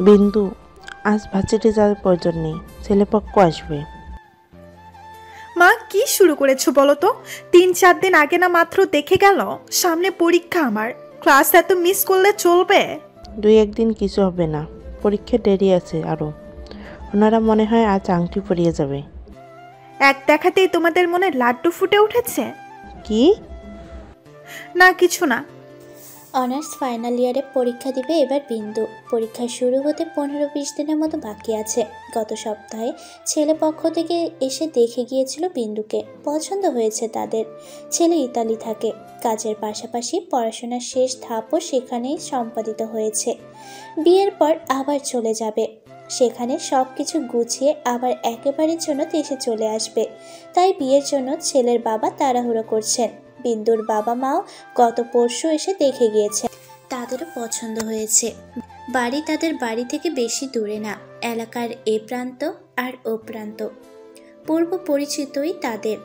বিন্দু আজ ভার্সিটি যাওয়ার প্রয়োজন নেই ছেলেপক্ষ আসবে। মা কি শুরু করেছ বলো তো? তিন চার দিন আগে না মাত্র দেখে গেল সামনে পরীক্ষা আমার। ক্লাস এত মিস করলে চলবে? দুই একদিন কিছু হবে না পরীক্ষা দেরি আছে আরও ওনারা মনে হয় আজ আংটি পরিয়ে যাবে। এক দেখাতেই তোমাদের মনে লাড্ডু ফুটে উঠেছে? কি? না কিছু না। অনার্স ফাইনাল ইয়ারে পরীক্ষা দিবে এবার বিন্দু। পরীক্ষা শুরু হতে পনেরো বিশ দিনের মতো বাকি আছে। গত সপ্তাহে ছেলে পক্ষ থেকে এসে দেখে গিয়েছিল বিন্দুকে। পছন্দ হয়েছে তাদের। ছেলে ইতালি থাকে। কাজের পাশাপাশি পড়াশোনার শেষ ধাপও সেখানেই সম্পাদিত হয়েছে। বিয়ের পর আবার চলে যাবে। সেখানে সব কিছু গুছিয়ে আবার একেবারের জন্য দেশে চলে আসবে। তাই বিয়ের জন্য ছেলের বাবা তাড়াহুড়ো করছেন। বিন্দুর বাবা মাও গত পরশু এসে দেখে গিয়েছে। তাদেরও পছন্দ হয়েছে। বাড়ি তাদের বাড়ি থেকে বেশি দূরে না, এলাকার এ প্রান্ত আর ও প্রান্ত। পূর্ব পরিচিতই তাদের।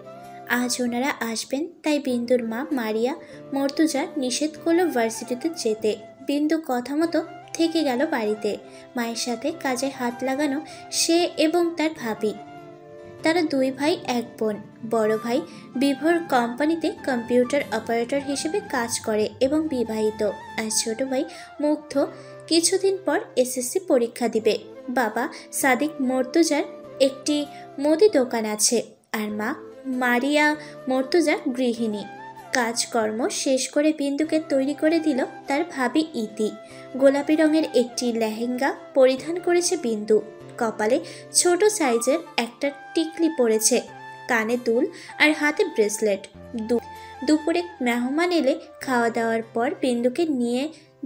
আজ ওনারা আসবেন, তাই বিন্দুর মা মারিয়া মর্তুজা নিষেধ করল ভার্সিটিতে যেতে। বিন্দু কথা মতো থেকে গেল বাড়িতে। মায়ের সাথে কাজে হাত লাগানো সে এবং তার ভাবি। তারা দুই ভাই, এক বোন। বড় ভাই বিভোর কোম্পানিতে কম্পিউটার অপারেটর হিসেবে কাজ করে এবং বিবাহিত। আর ছোট ভাই মুগ্ধ কিছুদিন পর এসএসসি পরীক্ষা দিবে। বাবা সাদিক মর্তুজার একটি মুদি দোকান আছে আর মা মারিয়া মর্তুজা গৃহিণী। কাজকর্ম শেষ করে বিন্দুকে তৈরি করে দিল তার ভাবি ইতি। গোলাপি রঙের একটি লেহেঙ্গা পরিধান করেছে বিন্দু। কপালে ছোট সাইজের একটা টিকলি পড়েছে, কানে দুল আর হাতে ব্রেসলেট। দুপুরে মেহমান এলে খাওয়া দাওয়ার পর বিন্দুকে নিয়ে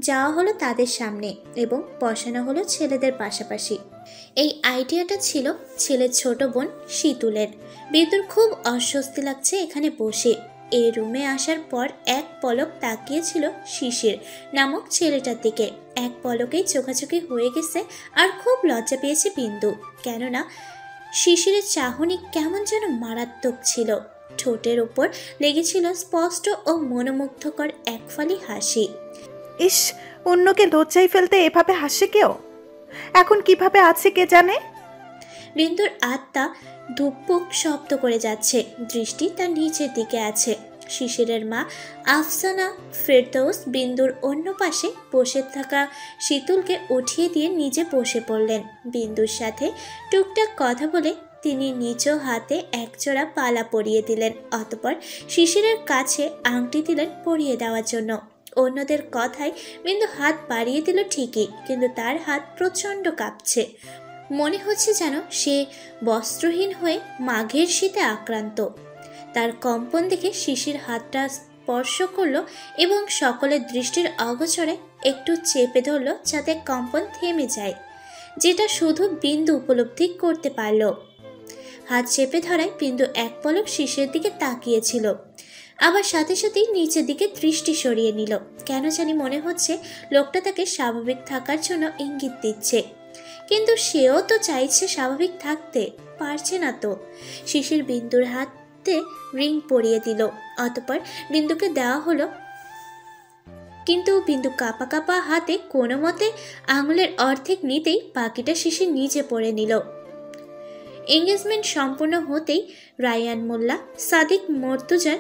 যাওয়া হলো তাদের সামনে এবং বসানো হলো ছেলেদের পাশাপাশি। এই আইডিয়াটা ছিল ছেলের ছোট বোন শীতুলের। বিন্দুর খুব অস্বস্তি লাগছে এখানে বসে। এই রুমে আসার পর এক পলক তাকিয়েছিল শিশির নামক ছেলেটার দিকে। এক পলকেই চোখাচোখি হয়ে গেছে আর খুব লজ্জা পেয়েছে বিন্দু। কেননা শিশিরের চাহনি কেমন যেন মারাত্মক ছিল। ঠোঁটের ওপর লেগেছিল স্পষ্ট ও মনোমুগ্ধকর এক ফালি হাসি। ইস অন্যকে লজ্জায় ফেলতে এভাবে হাসে কেউ? এখন কীভাবে আছে কে জানে? বিন্দুর আত্মা ধুকপুক শব্দ করে যাচ্ছে। দৃষ্টি তার নিচের দিকে আছে। শিশিরের মা আফসানা ফেরদৌস বিন্দুর অন্য পাশে বসে থাকা শীতুলকে উঠিয়ে দিয়ে নিজে বসে পড়লেন। বিন্দুর সাথে টুকটাক কথা বলে তিনি নিজ হাতে একজোড়া পালা পরিয়ে দিলেন, অতপর শিশিরের কাছে আংটি দিলেন পরিয়ে দেওয়ার জন্য। অন্যদের কথায় বিন্দু হাত বাড়িয়ে দিল ঠিকই, কিন্তু তার হাত প্রচণ্ড কাঁপছে। মনে হচ্ছে যেন সে বস্ত্রহীন হয়ে মাঘের শীতে আক্রান্ত। তার কম্পন দেখে শিশির হাতটা স্পর্শ করল এবং সকলের দৃষ্টির অগোচরে একটু চেপে ধরলো যাতে কম্পন থেমে যায়, যেটা শুধু বিন্দু উপলব্ধি করতে পারল। হাত চেপে ধরায় বিন্দু এক পলক শিশির দিকে তাকিয়েছিল, আবার সাথে সাথেই নিচের দিকে দৃষ্টি সরিয়ে নিল। কেন জানি মনে হচ্ছে লোকটা তাকে স্বাভাবিক থাকার জন্য ইঙ্গিত দিচ্ছে। কিন্তু সেও তো চাইছে স্বাভাবিক থাকতে, পারছে না তো। শিশির বিন্দুর হাতে রিং পরিয়ে দিল, অতপর বিন্দুকে দেওয়া হলো। কিন্তু বিন্দু কাপা কাপা হাতে কোনো মতে আঙুলের অর্ধেক নিতেই বাকিটা শিশির নিচে পড়ে নিল। এঙ্গেজমেন্ট সম্পূর্ণ হতেই রায়ান মোল্লা, সাদিক মর্তুজার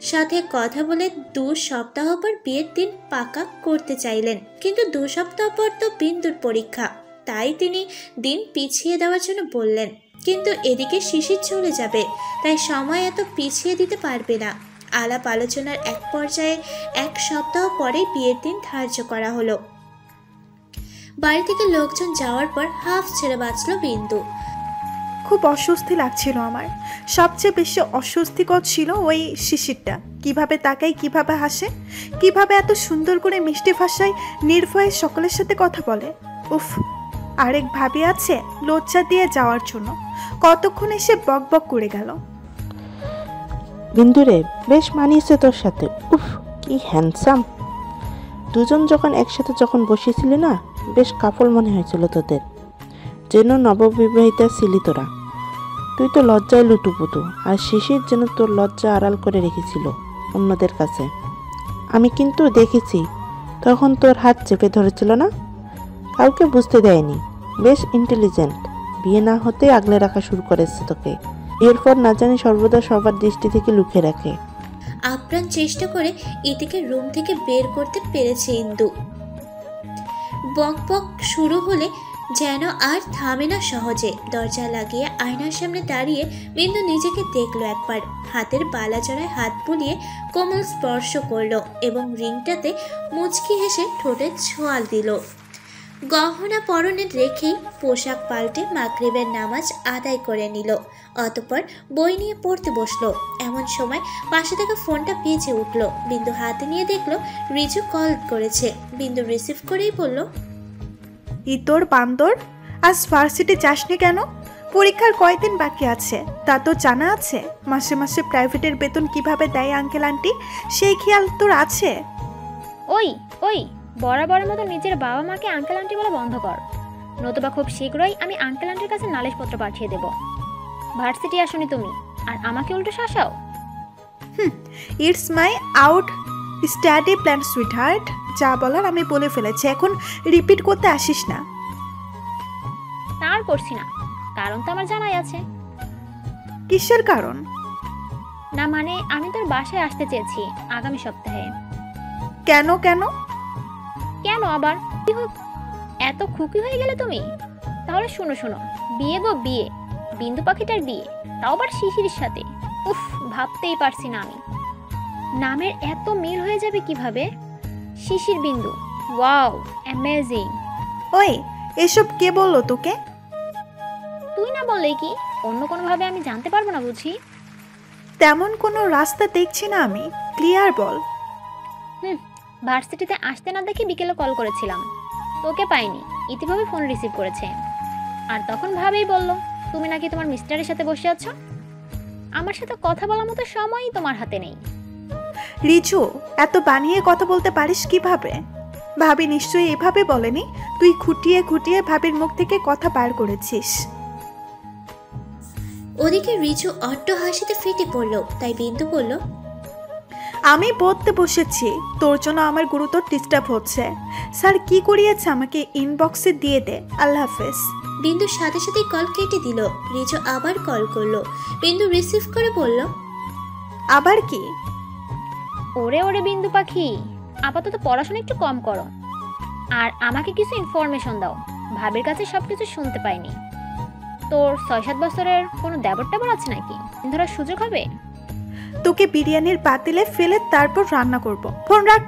সাথে কথা বলে দু সপ্তাহ পর বিয়ের দিন পাকা করতে চাইলেন। কিন্তু দু সপ্তাহ পর তো বিন্দুর পরীক্ষা। তাই তিনি দিন পিছিয়ে দেওয়ার জন্য বললেন, কিন্তু এদিকে শিশির চলে যাবে, তাই সময় এত পিছিয়ে দিতে পারবে না। আলাপ আলোচনার এক পর্যায়ে এক সপ্তাহ পরে বিয়ের দিন ধার্য করা হলো। বাড়ি থেকে লোকজন যাওয়ার পর হাফ ছেড়ে বাঁচল বিন্দু। খুব অস্বস্তি লাগছিল আমার। সবচেয়ে বেশি অস্বস্তিকর ছিল ওই শিশিরটা। কীভাবে তাকাই কীভাবে হাসে, কীভাবে এত সুন্দর করে মিষ্টি ভাষায় নির্ভয়ে সকলের সাথে কথা বলে। উফ আরেক ভাবি আছে লজ্জা দিয়ে যাওয়ার জন্য। কতক্ষণ এসে বক বক করে গেল। বিন্দুরে, বেশ মানিয়েছে তোর সাথে। উফ, কি হ্যান্ডসাম দুজন যখন একসাথে যখন বসেছিলি না, বেশ কাপড় মনে হয়েছিল তোদের। যেন নববিবাহিতা ছিলি তোরা। তুই তো লজ্জায় লুটুপুটু আর শিশির যেন তোর লজ্জা আড়াল করে রেখেছিল অন্যদের কাছে। আমি কিন্তু দেখেছি, তখন তোর হাত চেপে ধরেছিল না? কাউকে বুঝতে দেয়নি। বেশ ইন্টেলিজেন্ট বিয়ে না হতেই আগলে রাখা শুরু করেছে তোকে। বিয়ের পর না জানি সর্বদা সবার দৃষ্টি থেকে লুকিয়ে রাখে। আপ্রাণ চেষ্টা করে ইতিকে রুম থেকে বের করতে পেরেছে ইন্দু। বক বক শুরু হলে যেন আর থামে না সহজে। দরজা লাগিয়ে আয়নার সামনে দাঁড়িয়ে বিন্দু নিজেকে দেখল একবার। হাতের বালাজড়ায় হাত বুলিয়ে কোমল স্পর্শ করল এবং রিংটাতে মুচকি হেসে ঠোঁটে ছোঁয়াল দিল। গহনা পরনে রেখেই পোশাক পাল্টে মাগরিবের নামাজ আদায় করে নিল। অতপর বই নিয়ে পড়তে বসল। এমন সময় পাশে থাকা ফোনটা বেজে উঠল। বিন্দু হাতে নিয়ে দেখল রিজু কল করেছে। বিন্দু রিসিভ করেই বলল ইতর বান্দর? আজ ভার্সিটি যাসনি কেন? পরীক্ষার কয়দিন বাকি আছে? তা তো জানা আছে। মাসে মাসে প্রাইভেটের বেতন কীভাবে দেয় আঙ্কেল আন্টি? সেই খেয়াল তোর আছে? ওই ওই বরাবরের মতো নিজের বাবা মাকে আঙ্কেল আন্টি বলা বন্ধ কর। নতুবা খুব শীঘ্রই আমি আঙ্কেল আন্টির কাছে নালিশপত্র পাঠিয়ে দেব। ভার্সিটি আসনি তুমি আর আমাকে উল্টো শাসাও? It's my out study plan sweetheart যা বলার আমি বলে ফেলেছি এখন রিপিট করতে আসিস না। তার করছি না কারণ তো আমার জানাই আছে। কিসের কারণ? না মানে আমি তোর বাসায় আসতে চেয়েছি আগামী সপ্তাহে। কেন কেন? কেন আবার? কি হোক এত খুকি হয়ে গেলে তুমি? তাহলে শোনো শোনো। বিয়ে গো বিয়ে। বিন্দু পাখিটার বিয়ে। তাও আবার শিশির সাথে। উফ ভাবতেই পারছি না আমি। নামের এত মিল হয়ে যাবে কীভাবে? শিশির বিন্দু। Wow amazing. ওই এসব কে বলল তোকে? তুই না বললে কি? অন্য কোনোভাবে আমি জানতে পারব না বুঝি। তেমন কোনো রাস্তা দেখছি না আমি। ক্লিয়ার বল। ভার্সিটিতে আসতে না দেখে বিকেলে কল করেছিলাম। তোকে পাইনি ইতিভাবে ফোন রিসিভ করেছে। আর তখন ভাবেই বলল তুমি নাকি তোমার মিস্টারের সাথে বসে আছো? আমার সাথে কথা বলার মতো সময়ই তোমার হাতে নেই। রিজু এত বানিয়ে কথা বলতে পারিস কীভাবে? ভাবি নিশ্চয়ই এভাবে বলেনি তুই খুঁটিয়ে খুঁটিয়ে ভাবির মুখ থেকে কথা বার করেছিস। ওদিকে রিজু অট্ট হাসিতে ফেটে পড়ল তাই বিন্দু বলল আমি পড়তে বসেছি। তোর জন্য আমার গুরুতর ডিস্টার্ব হচ্ছে। স্যার কি করিয়েছে আমাকে ইনবক্সে দিয়ে দে। আল্লাহ হাফেজ। বিন্দুর সাথে সাথে কল কেটে দিল। রিজু আবার কল করল। বিন্দু রিসিভ করে বলল আবার কি? ওরে ওরে বিন্দু পাখি আপাতত পড়াশোনা একটু কম করো। আর আমাকে কিছু ইনফরমেশন দাও। ভাবির কাছে সব কিছু শুনতে পাইনি। তোর ছয় সাত বছরের কোনো দেবর টেবর আছে নাকি? ধরার সুযোগ হবে? তোকে বিরিয়ানির পাতিলে ফেলে তারপর রান্না করব। ফোন রাখ।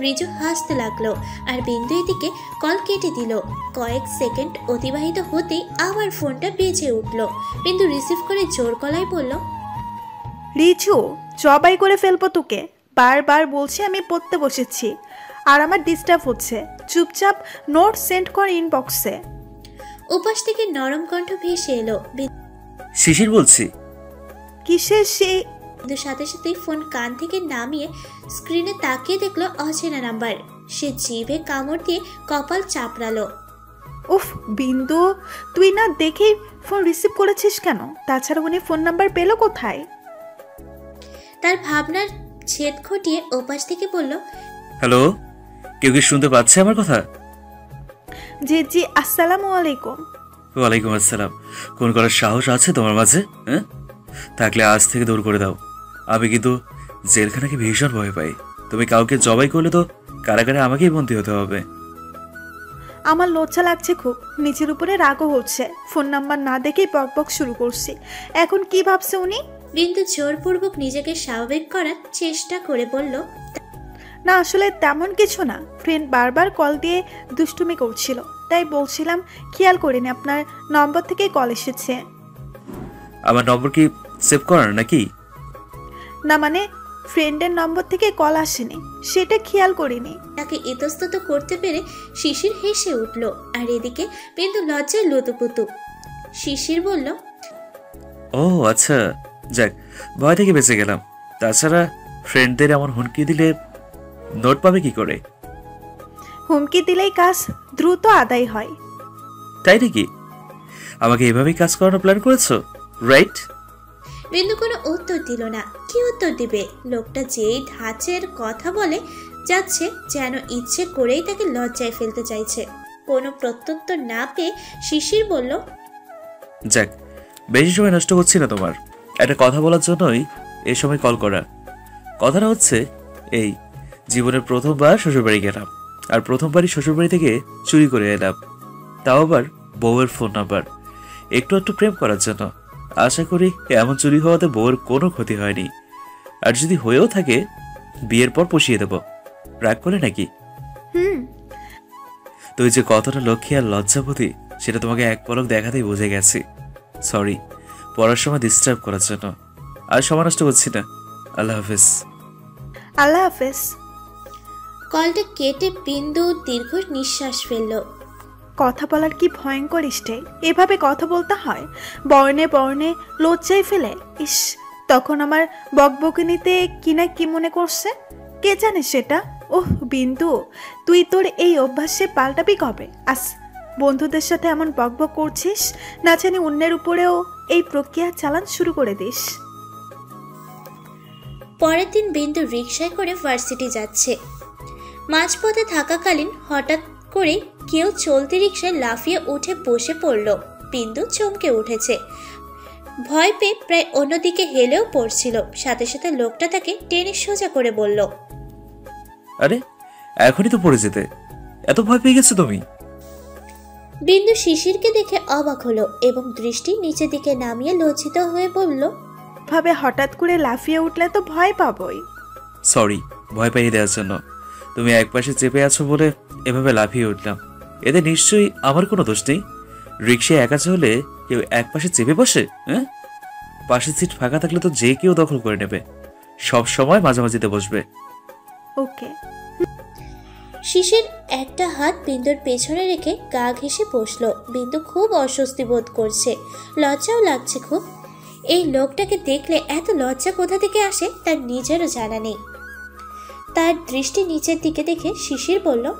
রিজু হাসতে লাগল আর বিন্দু এদিকে কল কেটে দিল। কয়েক সেকেন্ড অতিবাহিত হতেই আবার ফোনটা বেজে উঠল। বিন্দু রিসিভ করে জোর গলায় বলল রিজু জবাই করে ফেলব তোকে। বারবার বলছি আমি পড়তে বসেছি আর আমার ডিস্টার্ব হচ্ছে। চুপচাপ নোট সেন্ড কর ইনবক্সে। উপাস থেকে নরম কণ্ঠ ভেসে এলো। শিশির বলছি। কিসের সে বিন্দুর সাথে সাথেই ফোন কান থেকে নামিয়ে স্ক্রিনে তাকিয়ে দেখল অচেনা নাম্বার। সে জিভে কামড় দিয়ে কপাল চাপড়ালো। উফ বিন্দু তুই না দেখেই ফোন রিসিভ করেছিস কেন? তাছাড়া উনি ফোন নাম্বার পেল কোথায়? তার ভাবনার ছেদ ঘটিয়ে ওপাশ থেকে বলল হ্যালো কেউ কি শুনতে পাচ্ছে আমার কথা? জি জি আসসালামু আলাইকুম। ওয়ালাইকুম আসসালাম। কোন করার সাহস আছে তোমার মাঝে হ্যাঁ? থাকলে আজ থেকে দূর করে দাও। আমি কিন্তু জেলখানাকে ভীষণ ভয় পাই। তুমি কাউকে জবাই করলে তো কারাগারে আমাকেই বন্দী হতে হবে। আমার লজ্জা লাগছে খুব। নিজের উপরে রাগও হচ্ছে। ফোন নাম্বার না দেখেই বক বক শুরু করছি। এখন কি ভাবছে উনি? বিন্দু জোরপূর্বক নিজেকে স্বাভাবিক করার চেষ্টা করে বলল না আসলে তেমন কিছু না। ফ্রেন্ড বারবার কল দিয়ে দুষ্টুমি করছিল। তাই বলছিলাম খেয়াল করিনি আপনার নম্বর থেকে কল এসেছে। আমার নম্বর কি সেভ করার নাকি? না মানে ফ্রেন্ডের নম্বর থেকে কল আসেনি সেটা খেয়াল করিনি। তাকে ইতস্তত করতে পেরে শিশির হেসে উঠল আর এদিকে বিন্দু লজ্জায় লুতুপুতু। শিশির বলল ও আচ্ছা যাক ভয় থেকে বেঁচে গেলাম। তাছাড়া ফ্রেন্ডদের এমন হুমকি দিলে নোট পাবে কি করে? হুমকি দিলেই কাজ দ্রুত আদায় হয়। তাই নাকি? আমাকে এভাবেই কাজ করানোর প্ল্যান করেছ রাইট বিন্দু কোনো উত্তর দিল না। কি উত্তর দিবে? লোকটা যেই ধাঁচের কথা বলে যাচ্ছে, যেন ইচ্ছে করেই তাকে লজ্জায় ফেলতে চাইছে। কোনো প্রত্যুত্তর না পেয়ে শিশির বলল, যাক, বেশি সময় নষ্ট করছি না তোমার। একটা কথা বলার জন্যই এ সময় কল করা। কথাটা হচ্ছে এই, জীবনের প্রথমবার শ্বশুরবাড়ি গেলাম, আর প্রথমবারই শ্বশুরবাড়ি থেকে চুরি করে এলাম। তাও আবার বউয়ের ফোন নাম্বার একটু একটু প্রেম করার জন্য। আশা করি এমন চুরি হওয়াতে বউয়ের কোনো ক্ষতি হয়নি। আর যদি হয়েও থাকে বিয়ের পর পুষিয়ে দেব। রাগ করে নাকি? হুম। তুই যে কতটা লক্ষ্মী আর লজ্জাপতি সেটা তোমাকে এক পলক দেখাতেই বুঝে গেছি। সরি পড়ার সময় ডিস্টার্ব করার জন্য। আর সময় নষ্ট করছি না। আল্লাহ হাফিজ। আল্লাহ হাফেজ। কলটা কেটে বিন্দু দীর্ঘ নিঃশ্বাস ফেলল। কথা বলার কি ভয়ঙ্কর স্টাইল এভাবে কথা বলতে হয়? বর্ণে বর্ণে লজ্জায় ফেলে? ইস, তখন আমার বকবকিনিতে কি না কি মনে করছে? কে জানে সেটা? ওহ, বিন্দু, তুই তোর এই অভ্যাসে পাল্টাবি কবে? আস, বন্ধুদের সাথে এমন বকবক করছিস, না জানি অন্যের উপরেও এই প্রক্রিয়া চালান শুরু করে দিস। পরের দিন বিন্দু রিক্সায় করে ভার্সিটি যাচ্ছে। মাঝপথে থাকাকালীন হঠাৎ করে কেউ চলতি রিক্সায় লাফিয়ে উঠে বসে পড়ল। বিন্দু চমকে উঠেছে। ভয় পেয়ে প্রায় অন্যদিকে হেলেও পড়ছিল। সাথে সাথে লোকটা তাকে টেনে সোজা করে বলল আরে এখনই তো পড়ে যেতে। এত ভয় পেয়ে গেছো তুমি? বিন্দু শিশিরকে দেখে অবাক হলো এবং দৃষ্টি নিচের দিকে নামিয়ে লজ্জিত হয়ে বলল ভাবে হঠাৎ করে লাফিয়ে উঠলে তো ভয় পাবই। সরি ভয় পাইয়ে দেওয়ার জন্য। তুমি একপাশে চেপে আছো বলে এভাবে লাফিয়ে উঠলাম। এতে নিশ্চয়ই আমার কোনো দোষ নেই। রিক্সায় একা চলে কেউ একপাশে চেপে বসে হ্যাঁ? পাশের সিট ফাঁকা থাকলে তো যে কেউ দখল করে নেবে। সব সময় মাঝামাঝিতে বসবে। ওকে। শিশির একটা হাত বিন্দুর পেছনে রেখে গা ঘেসে বসল। বিন্দু খুব অস্বস্তি বোধ করছে। লজ্জাও লাগছে খুব। এই লোকটাকে দেখলে এত লজ্জা কোথা থেকে আসে তার নিজেরও জানা নেই। তার দৃষ্টি নিচের দিকে দেখে শিশির বলল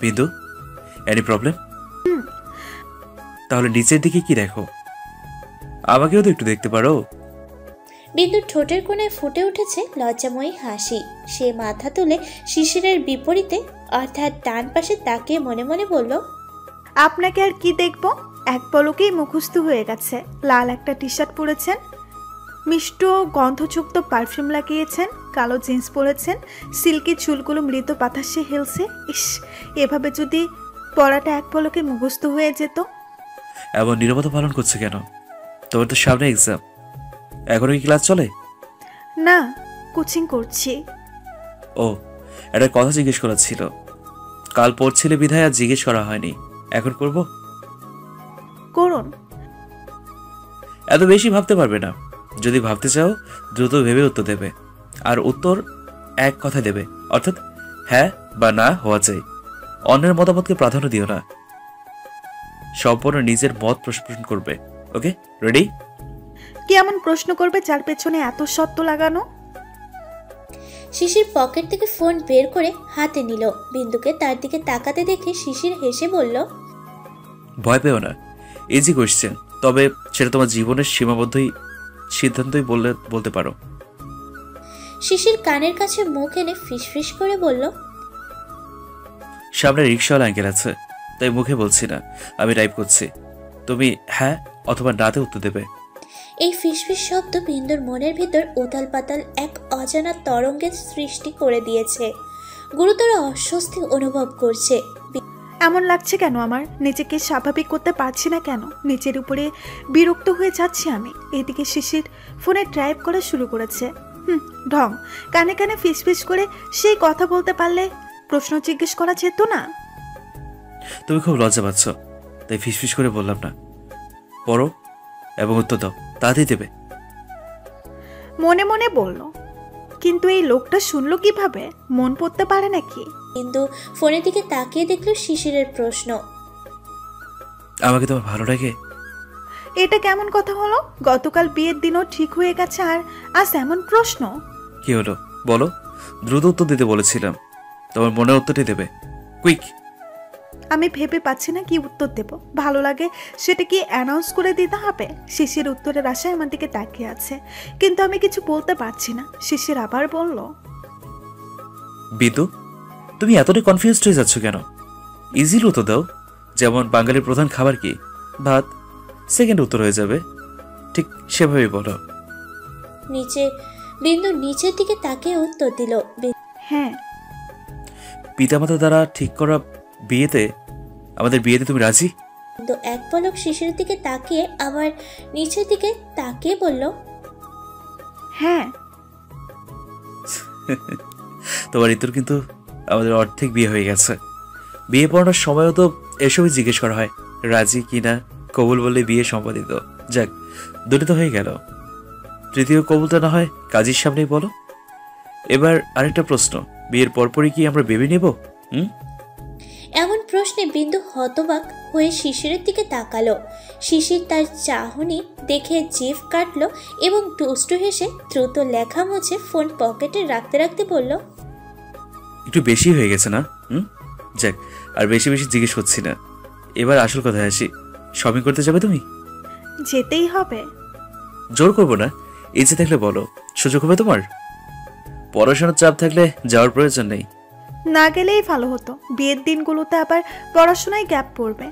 বিন্দু এনি প্রবলেম তাহলে নিচের দিকে কি দেখো? আমাকেও তো একটু দেখতে পারো। বিন্দুর ঠোঁটের কোণে ফুটে উঠেছে লজ্জাময়ী হাসি। সে মাথা তুলে শিশিরের বিপরীতে অর্থাৎ ডান পাশে তাকিয়ে মনে মনে বলল আপনাকে আর কি দেখব? এক পলকেই মুখস্থ হয়ে গেছে। লাল একটা টি শার্ট পরেছেন। মিষ্ট গন্ধযুক্ত পারফিউম লাগিয়েছেন কালো জিন্স পরেছেন সিল্কি চুলগুলো মৃত বাতাসে হেলছে। ইস এভাবে যদি পড়াটা এক পলকে মুখস্থ হয়ে যেত। এমন নিরবতা পালন করছে কেন? তোমার তো সামনে এক্সাম এখনও কি ক্লাস চলে? না কোচিং করছি। ও একটা কথা জিজ্ঞেস করার ছিল। কাল পড়ছিলে বিধায় আর জিজ্ঞেস করা হয়নি। এখন করব? করুন। এত বেশি ভাবতে পারবে না। যদি ভাবতে চাও দ্রুত ভেবে উত্তর দেবে। আর উত্তর এক কথা দেবে। অর্থাৎ হ্যাঁ বা না হওয়া চাই। অন্যের মতামতকে প্রাধান্য দিও না। সম্পূর্ণ নিজের মত প্রশ্ন করবে ওকে? রেডি কি এমন প্রশ্ন করবে যার পেছনে এত সত্য লাগানো? শিশির পকেট থেকে ফোন বের করে হাতে নিল। বিন্দুকে তার দিকে তাকাতে দেখে শিশির হেসে বলল ভয় পেও না। ইজি কোয়েশ্চেন তবে সেটা তোমার জীবনের সীমাবদ্ধই সিদ্ধান্তই বললে বলতে পারো। শিশির কানের কাছে মুখ এনে ফিসফিস করে বলল সামনে রিক্সাওয়ালা আঙ্কেল আছে তাই মুখে বলছি না। আমি টাইপ করছি তুমি হ্যাঁ অথবা নাতে উত্তর দেবে। এই ফিসফিস শব্দ বিন্দুর মনের ভিতর উতাল পাতাল এক অজানা তরঙ্গের সৃষ্টি করে দিয়েছে। গুরুতর অস্বস্তি অনুভব করছে। এমন লাগছে কেন আমার? নিজেকে স্বাভাবিক করতে পারছি না কেন? নিজের উপরে বিরক্ত হয়ে যাচ্ছি আমি। এদিকে শিশির ফোনে ড্রাইভ করা শুরু করেছে। হুম ঢং। কানে কানে ফিসফিস করে সেই কথা বলতে পারলে প্রশ্ন জিজ্ঞেস করা যেত না। তুমি খুব লজ্জা পাচ্ছ তাই ফিসফিস করে বললাম না। পড়ো এবং উত্তর দাও তাতেই দেবে। মনে মনে বলল কিন্তু এই লোকটা শুনলো কীভাবে? মন পড়তে পারে নাকি? কিন্তু ফোনের দিকে তাকিয়ে দেখল শিশিরের প্রশ্ন। আমাকে তোমার ভালো লাগে? এটা কেমন কথা হলো? গতকাল বিয়ের দিনও ঠিক হয়ে গেছে আর আজ এমন প্রশ্ন। কি হলো? বলো। দ্রুত উত্তর দিতে বলেছিলাম। তোমার মনের উত্তরটি দেবে। কুইক আমি ভেবে পাচ্ছি না কি উত্তর দেব। ভালো লাগে সেটা কি অ্যানাউন্স করে দিতে হবে? শিশির উত্তরের আশায় আমার দিকে তাকিয়ে আছে। কিন্তু আমি কিছু বলতে পারছি না। শিশির আবার বলল বিদু তুমি এতটাই কনফিউজড হয়ে যাচ্ছ কেন? ইজিলি উত্তর দাও। যেমন বাঙালির প্রধান খাবার কি? ভাত। সেকেন্ড উত্তর হয়ে যাবে। ঠিক সেভাবেই বলো। নিচে বিন্দু নিচের দিকে তাকিয়ে উত্তর দিল। হ্যাঁ পিতামাতা দ্বারা ঠিক করা বিয়েতে আমাদের বিয়েতে তুমি রাজি? বিন্দু এক পলক শিশির দিকে তাকিয়ে আবার নিচের দিকে তাকিয়ে বলল হ্যাঁ। তোমার ঋতুর কিন্তু আমাদের অর্ধেক বিয়ে হয়ে গেছে। বিয়ে পড়ানোর সময়ও তো এসবই জিজ্ঞেস করা হয় রাজি কিনা কবুল বললে বিয়ে সম্পাদিত। যাক দুটো তো হয়ে গেল। তৃতীয় কবুলটা না হয় কাজীর সামনেই বলো। এবার আরেকটা প্রশ্ন। বিয়ের পরপরই কি আমরা বেবি নেব? হুম? এমন প্রশ্নে বিন্দু হতবাক হয়ে শিশিরের দিকে তাকালো। শিশির তার চাহনি দেখে জিভ কাটলো এবং টুষ্টু হেসে দ্রুত লেখা মুছে ফোন পকেটে রাখতে রাখতে বলল একটু বেশি হয়ে গেছে না? হুম? যাক আর বেশি বেশি জিজ্ঞেস করছি না। এবার আসল কথায় আসি। শপিং করতে যাবে তুমি? যেতেই হবে। জোর করব না। ইচ্ছে থাকলে বলো। সুযোগ হবে তোমার? পড়াশোনার চাপ থাকলে যাওয়ার প্রয়োজন নেই। না গেলেই ভালো হতো। বিয়ের দিনগুলোতে আবার পড়াশোনায় গ্যাপ পড়বে।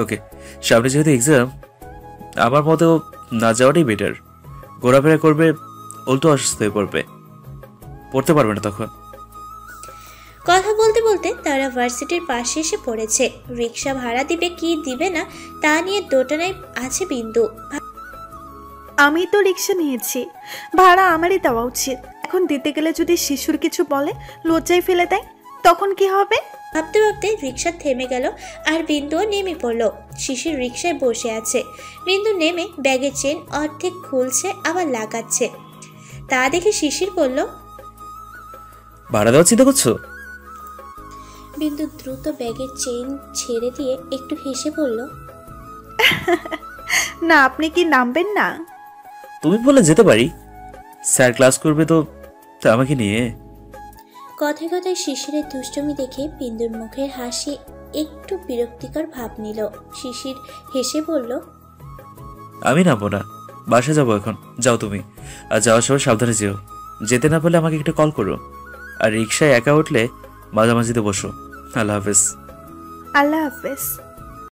ওকে সামনে যেহেতু এক্সাম আমার মতেও না যাওয়াটাই বেটার ঘোরাফেরা করবে উল্টো অসুস্থ হয়ে পড়বে। পড়তে পারবে না তখন। কথা বলতে বলতে তারা ভার্সিটির পাশে এসে পড়েছে। রিক্সা ভাড়া দিবে কি দিবে না তা নিয়ে দোটানায় আছে বিন্দু। আমি তো রিক্সা নিয়েছি। ভাড়া আমারই দেওয়া উচিত। এখন দিতে গেলে যদি শিশুর কিছু বলে লজ্জায় ফেলে দেয় তখন কি হবে? ভাবতে ভাবতে রিক্সা থেমে গেল আর বিন্দুও নেমে পড়ল। শিশির রিক্সায় বসে আছে। বিন্দু নেমে ব্যাগের চেন অর্ধেক খুলছে আবার লাগাচ্ছে। তা দেখে শিশির বলল ভাড়া দেওয়ার চিন্তা করছ? বিন্দু দ্রুত ব্যাগের চেন ছেড়ে দিয়ে একটু হেসে বলল না আপনি কি নামবেন না? তুমি বলে যেতে পারি। স্যার ক্লাস করবে তো তা আমাকে নিয়ে? কথায় কথায় শিশিরের দুষ্টমি দেখে বিন্দুর মুখের হাসি একটু বিরক্তিকর ভাব নিল। শিশির হেসে বলল আমি নামবো না। বাসা যাব এখন। যাও তুমি। আর যাওয়ার সময় সাবধানে যেও। যেতে না পারলে আমাকে একটা কল করো। আর রিক্সায় একা উঠলে মাঝামাঝিতে বসো। আল্লাহ হাফেজ। আল্লাহ হাফেজ।